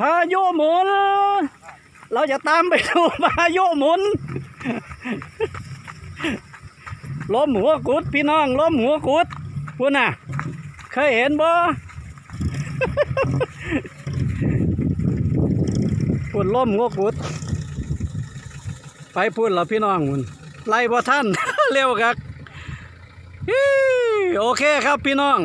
พายุหมุน เราจะตามไปดูพายุหมุนล้มหัวกุดพี่น้องล้มหัวกุดพุ่นน่ะ เคยเห็นบ่พุ่นล้มหัวกุด ไปพุ่นราพี่น้องพุ่นไล่บ่ท่านเร็วกักโอเคครับพี่น้อง